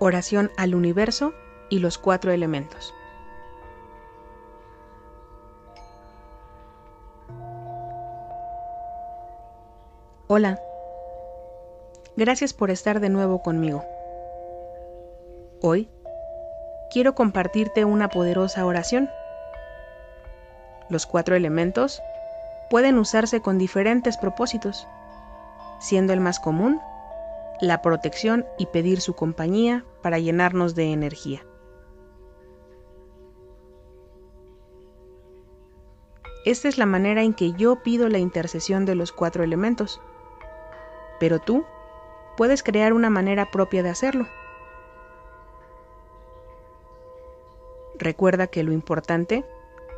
Oración al universo y los cuatro elementos. Hola. Gracias por estar de nuevo conmigo. Hoy quiero compartirte una poderosa oración. Los cuatro elementos pueden usarse con diferentes propósitos, siendo el más común la protección y pedir su compañía para llenarnos de energía. Esta es la manera en que yo pido la intercesión de los cuatro elementos. Pero tú puedes crear una manera propia de hacerlo. Recuerda que lo importante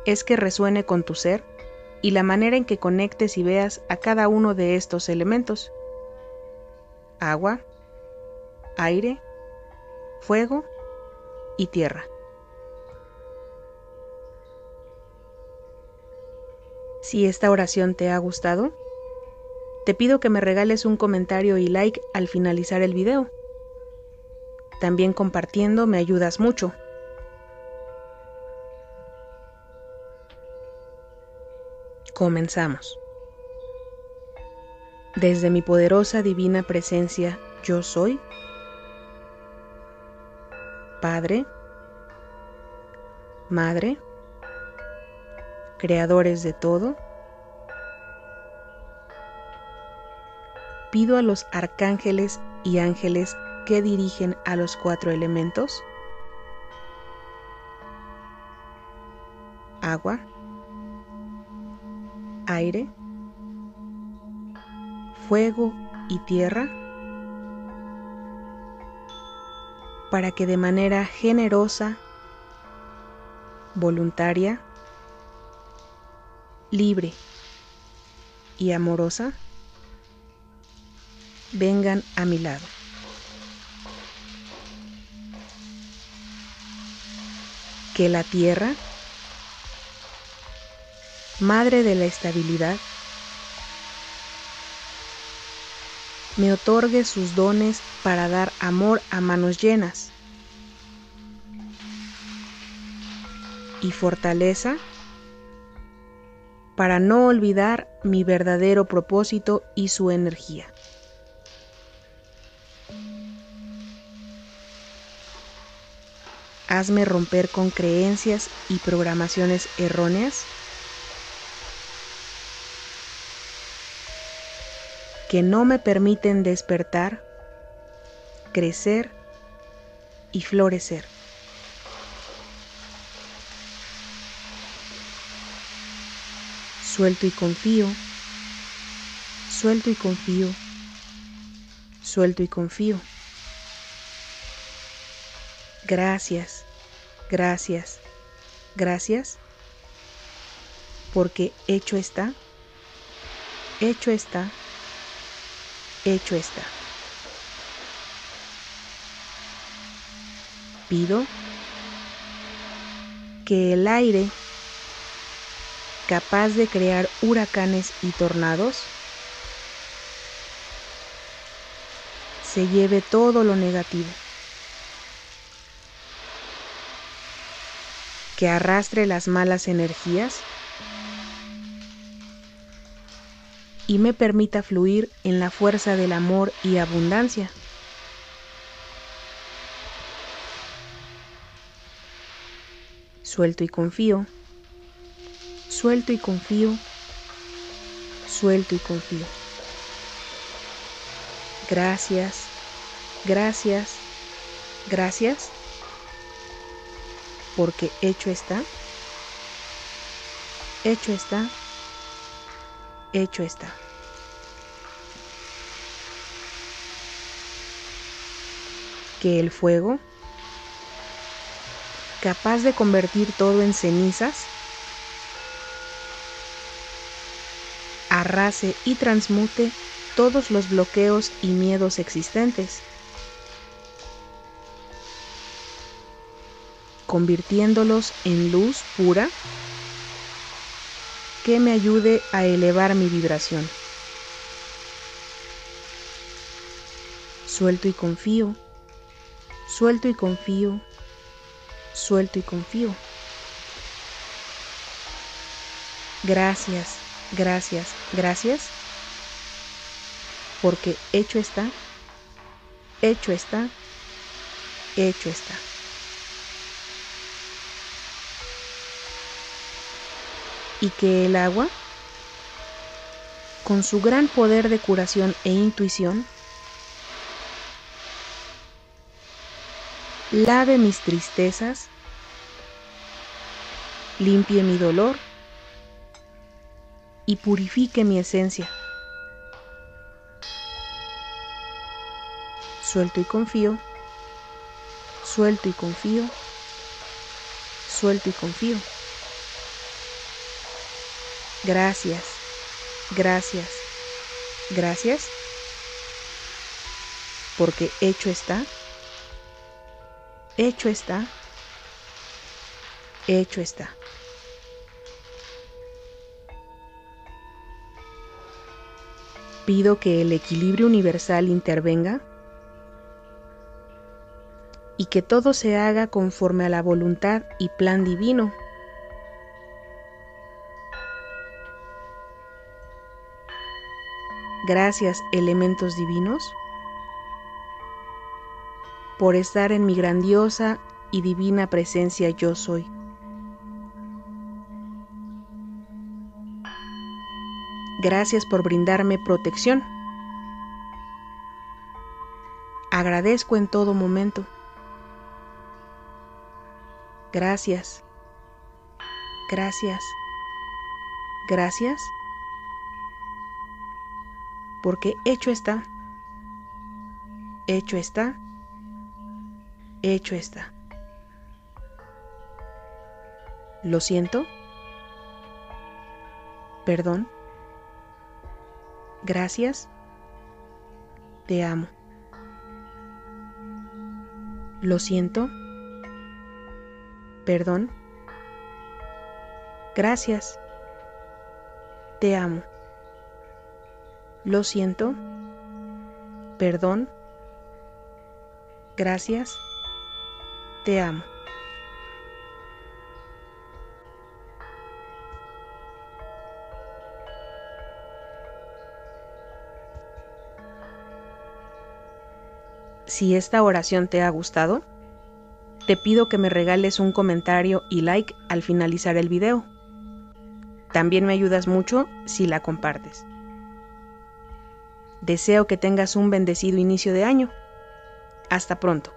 es que resuene con tu ser y la manera en que conectes y veas a cada uno de estos elementos agua, aire, fuego y tierra. Si esta oración te ha gustado, te pido que me regales un comentario y like al finalizar el video. También compartiendo me ayudas mucho. Comenzamos. Desde mi poderosa divina presencia yo soy, Padre, Madre, creadores de todo, pido a los arcángeles y ángeles que dirigen a los cuatro elementos, agua, aire, fuego y tierra para que de manera generosa, voluntaria, libre y amorosa vengan a mi lado. Que la tierra, madre de la estabilidad, me otorgue sus dones para dar amor a manos llenas y fortaleza para no olvidar mi verdadero propósito y su energía. Hazme romper con creencias y programaciones erróneas que no me permiten despertar, crecer y florecer. Suelto y confío, suelto y confío, suelto y confío. Gracias, gracias, gracias, porque hecho está, hecho está hecho está. Pido que el aire capaz de crear huracanes y tornados se lleve todo lo negativo, que arrastre las malas energías y me permita fluir en la fuerza del amor y abundancia. Suelto y confío, suelto y confío, suelto y confío. Gracias, gracias, gracias, porque hecho está, hecho está. Hecho está. Que el fuego, capaz de convertir todo en cenizas, arrase y transmute todos los bloqueos y miedos existentes, convirtiéndolos en luz pura que me ayude a elevar mi vibración. Suelto y confío, Suelto y confío, suelto y confío. Gracias, gracias, gracias. Porque hecho está, hecho está, hecho está. Y que el agua, con su gran poder de curación e intuición, lave mis tristezas, limpie mi dolor. Y purifique mi esencia. Suelto y confío, suelto y confío, suelto y confío. Gracias, gracias, gracias, porque hecho está Hecho está. Hecho está. Pido que el equilibrio universal intervenga y que todo se haga conforme a la voluntad y plan divino. Gracias, elementos divinos por estar en mi grandiosa y divina presencia yo soy. Gracias por brindarme protección. Agradezco en todo momento. Gracias. Gracias. Gracias. Porque hecho está. Hecho está hecho está. Lo siento. Perdón. Gracias. Te amo. Lo siento. Perdón. Gracias. Te amo. Lo siento. Perdón. Gracias. Te amo. Si esta oración te ha gustado, te pido que me regales un comentario y like al finalizar el video. También me ayudas mucho si la compartes. Deseo que tengas un bendecido inicio de año. Hasta pronto.